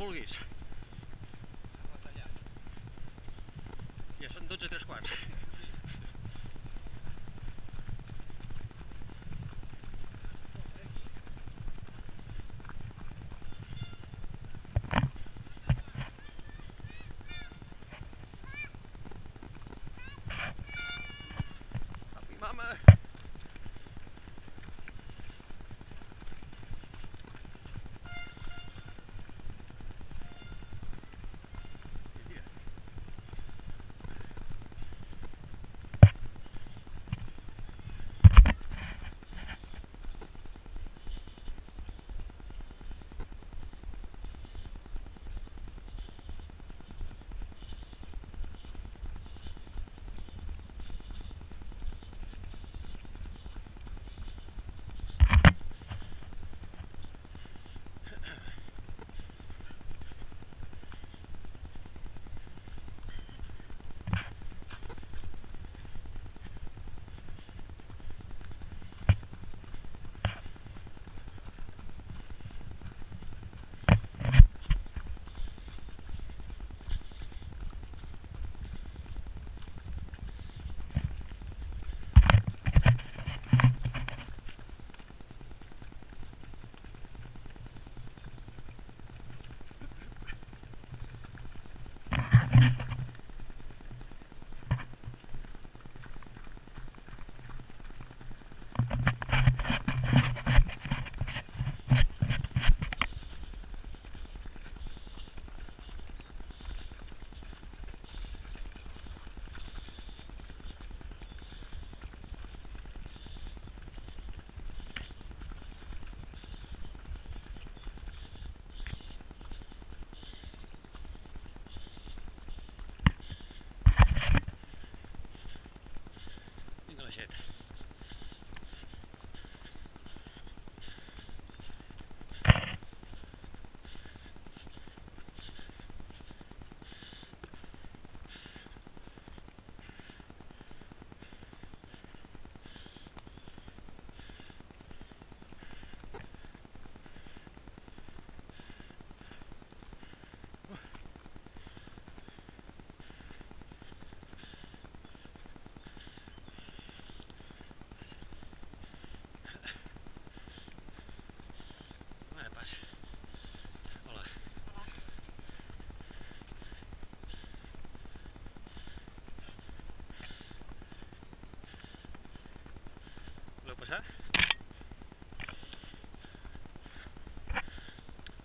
vulguis. Ja són 12 tres quarts.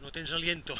No tens aliento.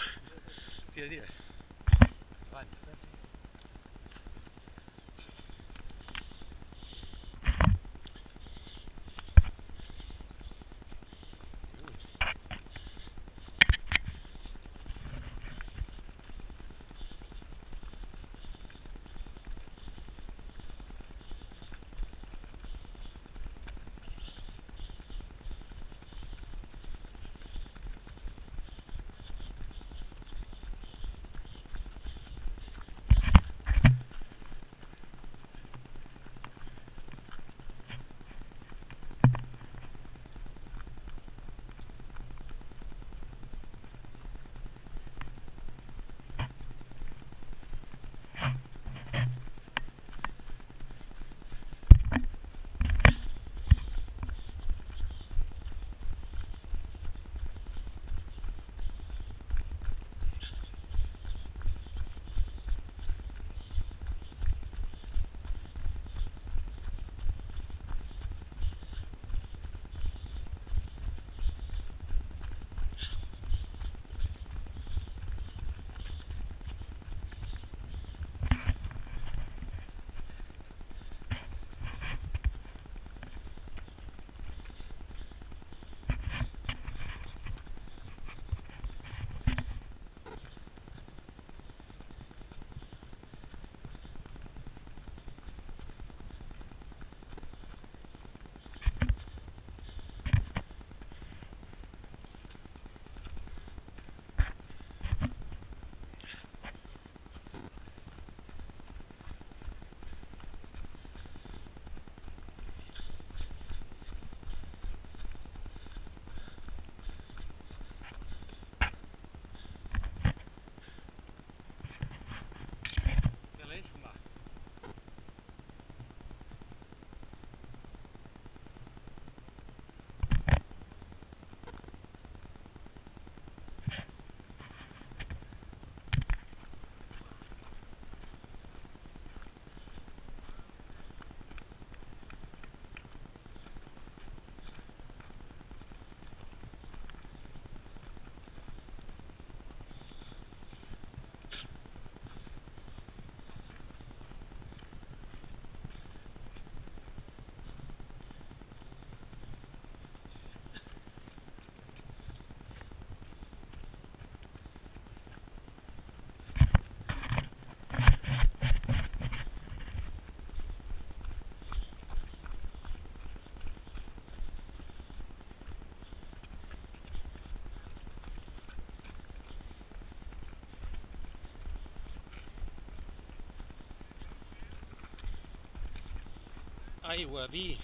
Aigua, vi,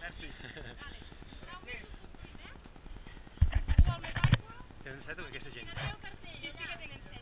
Merci. Tenen set amb aquesta gent. Sí, sí que tenen set.